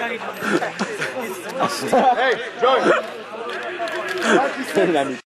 hey, Joy! Nem